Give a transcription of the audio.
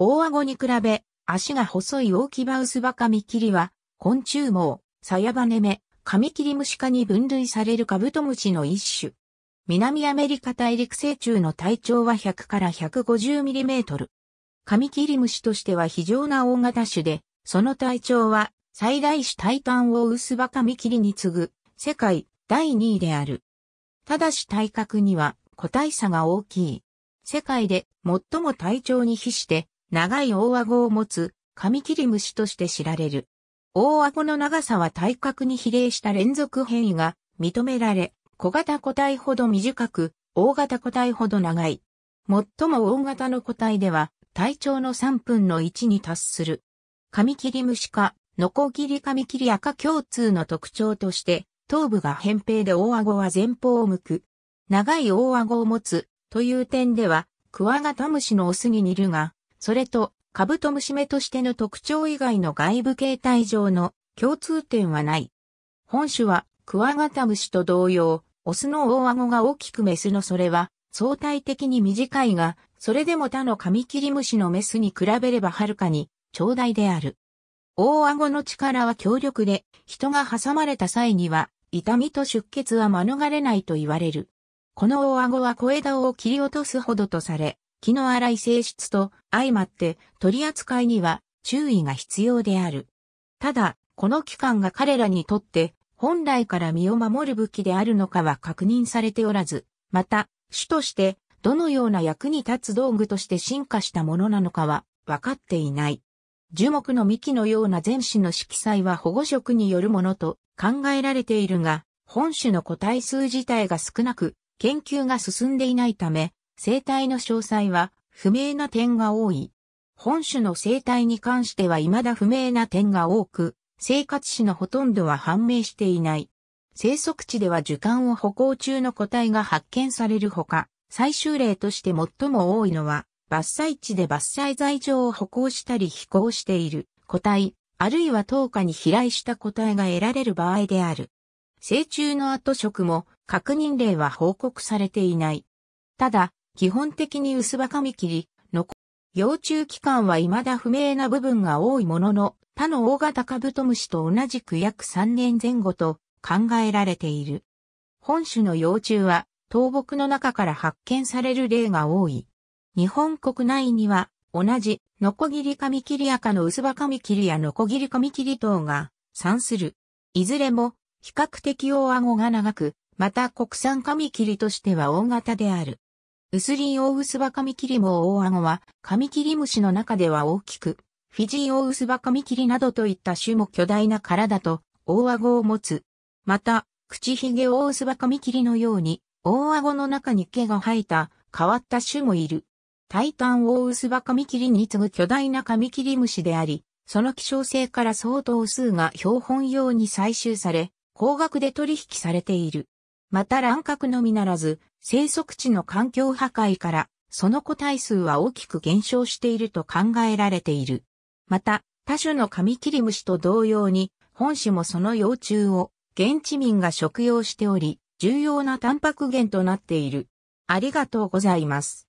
大顎に比べ、足が細い大きバウスバカミキリは、昆虫網、サヤバネメ、カミキリムシ科に分類されるカブトムシの一種。南アメリカ大陸成虫の体長は100から150ミリメートル。カミキリムシとしては非常な大型種で、その体長は最大種タイタンオウスバカミキリに次ぐ世界第2位である。ただし体格には個体差が大きい。世界で最も体長に比して長い大顎を持つカミキリムシとして知られる。大顎の長さは体格に比例した連続変異が認められ、小型個体ほど短く、大型個体ほど長い。最も大型の個体では、体長の3分の1に達する。カミキリムシ科、ノコギリカミキリ赤共通の特徴として、頭部が扁平で大顎は前方を向く。長い大顎を持つという点では、クワガタムシのオスに似るが、それとカブトムシ目としての特徴以外の外部形態上の共通点はない。本種はクワガタムシと同様、オスの大顎が大きくメスのそれは相対的に短いが、それでも他のカミキリムシのメスに比べればはるかに長大である。大顎の力は強力で、人が挟まれた際には、痛みと出血は免れないと言われる。この大顎は小枝を切り落とすほどとされ、気の荒い性質と相まって取り扱いには注意が必要である。ただ、この期間が彼らにとって本来から身を守る武器であるのかは確認されておらず、また、主としてどのような役に立つ道具として進化したものなのかは分かっていない。樹木の幹のような全種の色彩は保護色によるものと考えられているが、本種の個体数自体が少なく、研究が進んでいないため、生態の詳細は不明な点が多い。本種の生態に関しては未だ不明な点が多く、生活史のほとんどは判明していない。生息地では樹幹を歩行中の個体が発見されるほか、最終例として最も多いのは、伐採地で伐採材上を歩行したり飛行している個体、あるいは10日に飛来した個体が得られる場合である。成虫の後食も確認例は報告されていない。ただ、基本的に薄葉カミキリの幼虫期間は未だ不明な部分が多いものの、他の大型カブトムシと同じく約3年前後と考えられている。本種の幼虫は倒木の中から発見される例が多い。日本国内には同じノコギリカミキリア科の薄葉カミキリやノコギリカミキリ等が産する。いずれも比較的大顎が長く、また国産カミキリとしては大型である。ウスリンオウウスバカミキリモ大顎は、カミキリムシの中では大きく、フィジーオウスバカミキリなどといった種も巨大な体と大顎を持つ。また、口ひげオウスバカミキリのように、大顎の中に毛が生えた変わった種もいる。タイタンオウウスバカミキリに次ぐ巨大なカミキリムシであり、その希少性から相当数が標本用に採集され、高額で取引されている。また乱獲のみならず、生息地の環境破壊から、その個体数は大きく減少していると考えられている。また、他種のカミキリムシと同様に、本種もその幼虫を現地民が食用しており、重要なタンパク源となっている。ありがとうございます。